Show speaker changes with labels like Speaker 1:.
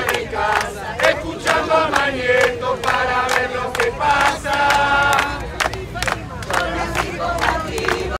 Speaker 1: mi casa, escuchando a Mañé.